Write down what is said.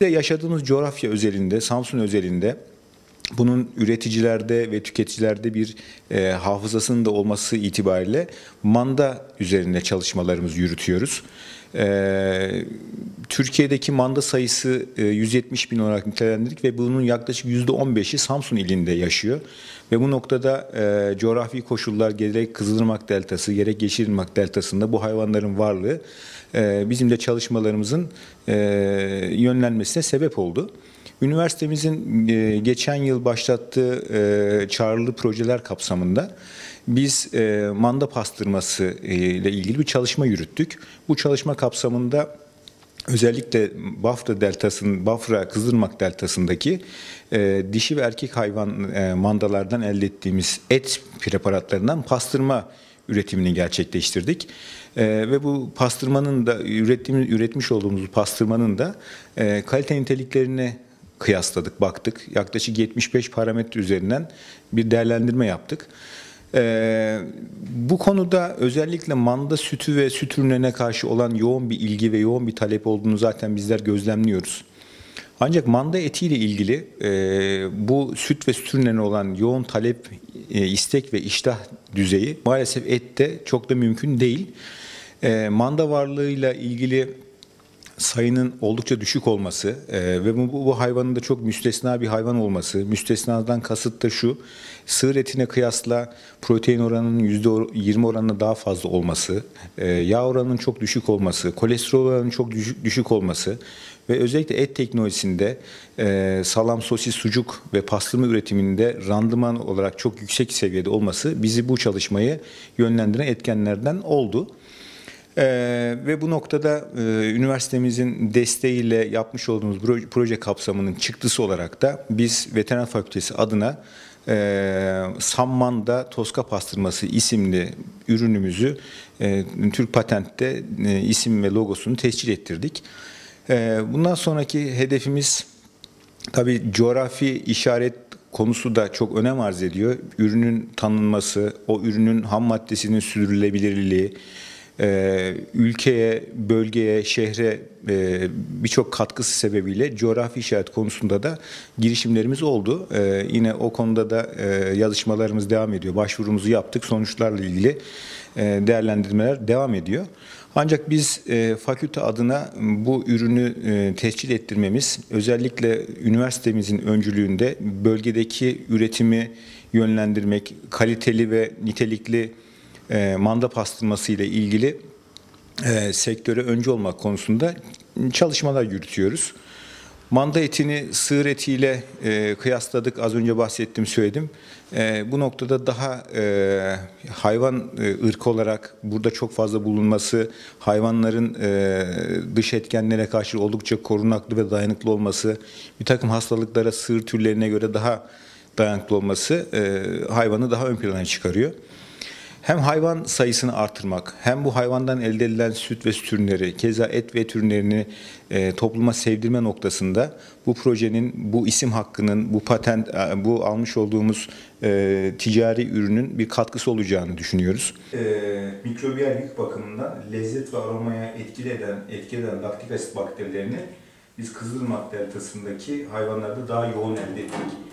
Ve yaşadığımız coğrafya özelinde, Samsun özelinde bunun üreticilerde ve tüketicilerde bir e, hafızasının da olması itibariyle manda üzerine çalışmalarımızı yürütüyoruz. E, Türkiye'deki manda sayısı e, 170 bin olarak nitelendirdik ve bunun yaklaşık %15'i Samsun ilinde yaşıyor. Ve bu noktada e, coğrafi koşullar gerek Kızılırmak Deltası gerek Yeşilırmak Deltası'nda bu hayvanların varlığı e, bizim de çalışmalarımızın e, yönlenmesine sebep oldu. Üniversitemizin e, geçen yıl başlattığı e, çağrılı projeler kapsamında biz e, manda pastırması ile ilgili bir çalışma yürüttük. Bu çalışma kapsamında özellikle Bafra deltasının, Bafra Kızılırmak deltasındaki dişi ve erkek hayvan mandalardan elde ettiğimiz et preparatlarından pastırma üretimini gerçekleştirdik. E, ve bu pastırmanın da ürettiğimiz, üretmiş olduğumuz pastırmanın da e, kalite niteliklerini kıyasladık, baktık. Yaklaşık 75 parametre üzerinden bir değerlendirme yaptık. Ee, bu konuda özellikle manda sütü ve süt ürünlerine karşı olan yoğun bir ilgi ve yoğun bir talep olduğunu zaten bizler gözlemliyoruz. Ancak manda etiyle ilgili e, bu süt ve süt ürünlerine olan yoğun talep, e, istek ve iştah düzeyi maalesef ette çok da mümkün değil. E, manda varlığıyla ilgili sayının oldukça düşük olması e, ve bu, bu hayvanın da çok müstesna bir hayvan olması. Müstesnadan kasıt da şu, sığır etine kıyasla protein oranının %20 oranına daha fazla olması, e, yağ oranının çok düşük olması, kolesterol oranının çok düşük, düşük olması ve özellikle et teknolojisinde e, salam, sosis, sucuk ve pastırma üretiminde randıman olarak çok yüksek seviyede olması bizi bu çalışmayı yönlendiren etkenlerden oldu. Ee, ve bu noktada e, üniversitemizin desteğiyle yapmış olduğumuz proje, proje kapsamının çıktısı olarak da biz Veteriner Fakültesi adına e, Sammanda Toska Pastırması isimli ürünümüzü e, Türk Patent'te e, isim ve logosunu tescil ettirdik. E, bundan sonraki hedefimiz tabii coğrafi işaret konusu da çok önem arz ediyor. Ürünün tanınması, o ürünün ham maddesinin sürdürülebilirliği, e, ülkeye, bölgeye, şehre e, birçok katkısı sebebiyle coğrafi işaret konusunda da girişimlerimiz oldu. E, yine o konuda da e, yazışmalarımız devam ediyor. Başvurumuzu yaptık. Sonuçlarla ilgili e, değerlendirmeler devam ediyor. Ancak biz e, fakülte adına bu ürünü e, tescil ettirmemiz özellikle üniversitemizin öncülüğünde bölgedeki üretimi yönlendirmek, kaliteli ve nitelikli e, manda pastırması ile ilgili e, sektöre öncü olmak konusunda çalışmalar yürütüyoruz. Manda etini sığır etiyle e, kıyasladık. Az önce bahsettim, söyledim. E, bu noktada daha e, hayvan e, ırkı olarak burada çok fazla bulunması, hayvanların e, dış etkenlere karşı oldukça korunaklı ve dayanıklı olması, bir takım hastalıklara sığır türlerine göre daha dayanıklı olması e, hayvanı daha ön plana çıkarıyor hem hayvan sayısını artırmak hem bu hayvandan elde edilen süt ve süt ürünleri keza et ve et ürünlerini e, topluma sevdirme noktasında bu projenin bu isim hakkının bu patent e, bu almış olduğumuz e, ticari ürünün bir katkısı olacağını düşünüyoruz. E, mikrobiyal yük bakımından lezzet ve aromaya etkili eden etki eden laktik asit bakterilerini biz Kızılırmak deltasındaki hayvanlarda daha yoğun elde ettik.